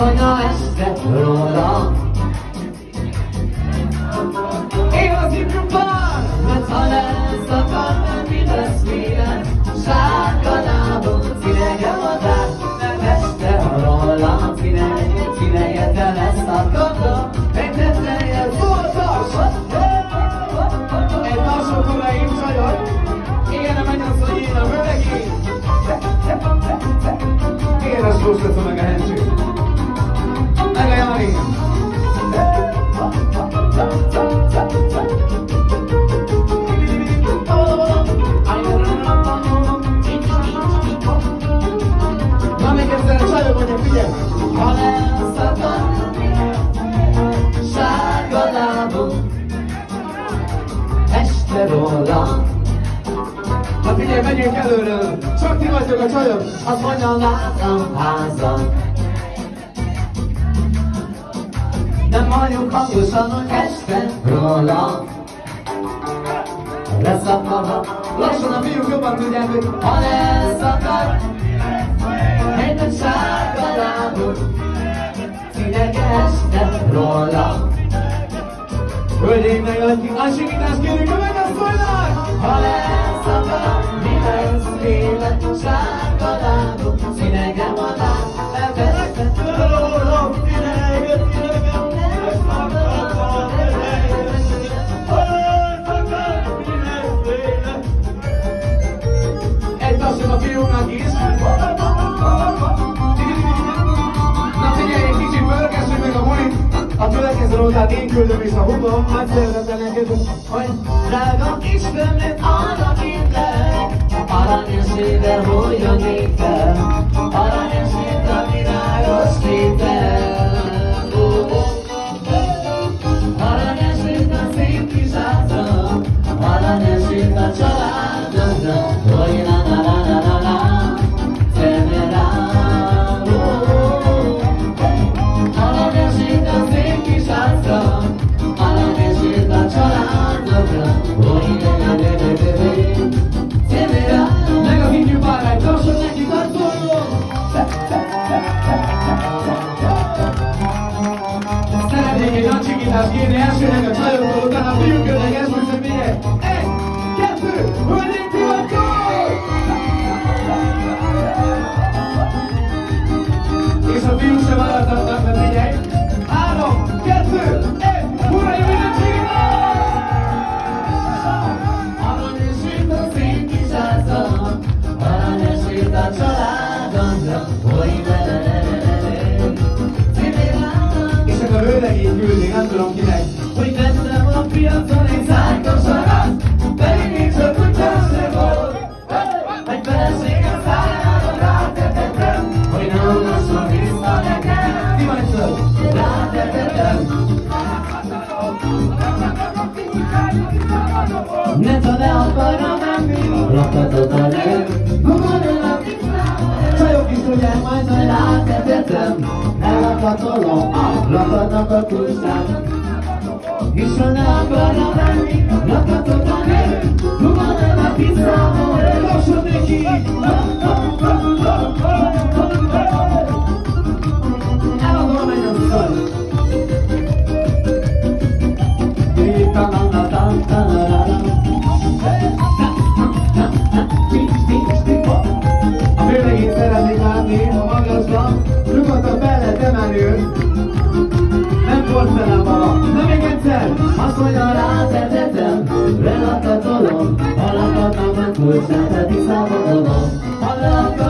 conosca, tu róla. Na hát figyelj, megyünk előről, csak ti vagyok a csajok, az mondja, láttam házat. Nem mondjuk hangosan, hogy este róla. Leszakadva, lassan a fiúk jobban tudják, hogy ha leszakad, egy nagy sárga lábú, színekes, de róla. Hölgyeim, ne jelentjük, a sikítást kérjük a megasszonynak! Ha leszabad, mi lesz? Az élet, sárga lábok, színegem a láb, elveszett tőlem, ideget, idegem, nem akartam, Egy tasszok a fiúnak is, A következő rózsát én küldöm és a hugom megszerzette hát neked, hogy Drága kis kömlőt arra kérlek, aranyos éve hújjon nékben, aranyos mint a virágos képen. Aranyos mint a szép kis átra, aranyos mint a családodra, Pizza, I'll.